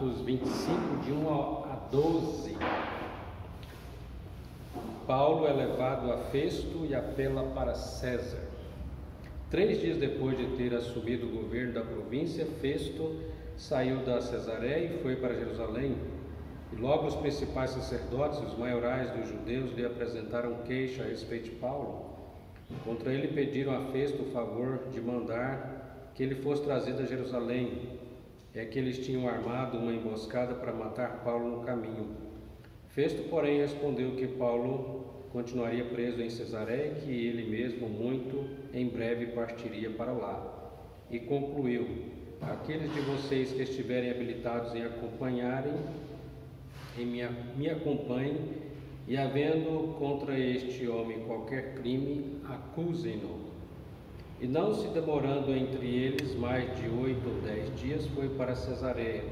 Atos 25, de 1 a 12. Paulo é levado a Festo e apela para César. Três dias depois de ter assumido o governo da província, Festo saiu da Cesareia e foi para Jerusalém. E logo os principais sacerdotes e os maiorais dos judeus lhe apresentaram queixa a respeito de Paulo. Contra ele pediram a Festo o favor de mandar que ele fosse trazido a Jerusalém. É que eles tinham armado uma emboscada para matar Paulo no caminho. Festo, porém, respondeu que Paulo continuaria preso em Cesareia, que ele mesmo muito em breve partiria para lá. E concluiu: Aqueles de vocês que estiverem habilitados em acompanharem, em minha, me acompanhem, e havendo contra este homem qualquer crime, acusem-no. E não se demorando entre eles mais de oito ou dez dias, foi para Cesareia.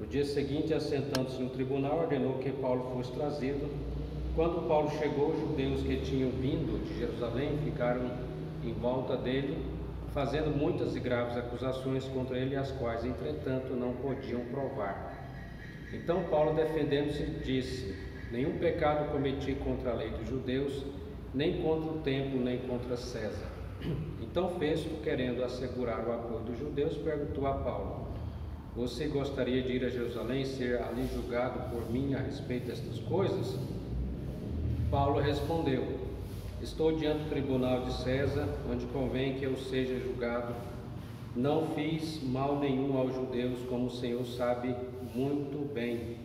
No dia seguinte, assentando-se no tribunal, ordenou que Paulo fosse trazido quando Paulo chegou, os judeus que tinham vindo de Jerusalém ficaram em volta dele, fazendo muitas e graves acusações contra ele, as quais, entretanto, não podiam provar. Então Paulo, defendendo-se, disse: Nenhum pecado cometi contra a lei dos judeus, nem contra o templo, nem contra César. Então Festo, querendo assegurar o apoio dos judeus, perguntou a Paulo: Você gostaria de ir a Jerusalém e ser ali julgado por mim a respeito destas coisas? Paulo respondeu: Estou diante do tribunal de César, onde convém que eu seja julgado. Não fiz mal nenhum aos judeus, como o Senhor sabe muito bem.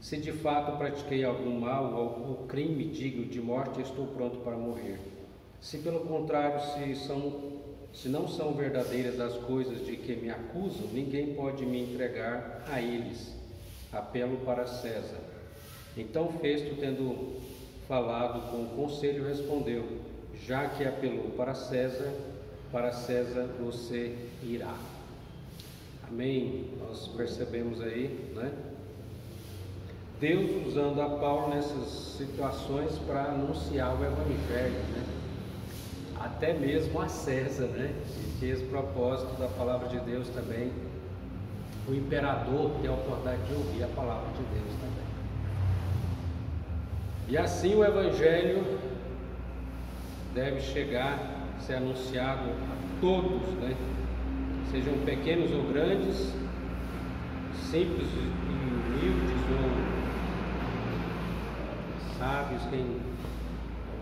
Se de fato pratiquei algum mal ou crime digno de morte, estou pronto para morrer. Se pelo contrário, se, são, se não são verdadeiras as coisas de que me acusam, ninguém pode me entregar a eles. Apelo para César. Então Festo, tendo falado com o conselho, respondeu: Já que apelou para César, para César você irá. Amém? Nós percebemos aí, né? Deus usando a Paulo nessas situações para anunciar o Evangelho, né? Até mesmo a César, né? E que esse propósito da palavra de Deus também, o imperador tem a oportunidade de ouvir a palavra de Deus também. E assim o Evangelho deve chegar, ser anunciado a todos, né? sejam pequenos ou grandes, simples e humildes ou sábios, quem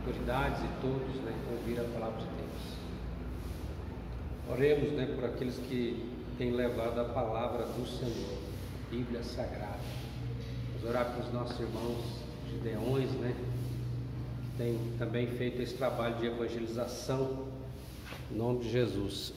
autoridades e todos, né, ouvir a palavra de Deus. Oremos, né, por aqueles que têm levado a palavra do Senhor, Bíblia Sagrada. Vamos orar para os nossos irmãos Gideões, né? Que tem também feito esse trabalho de evangelização. Em nome de Jesus.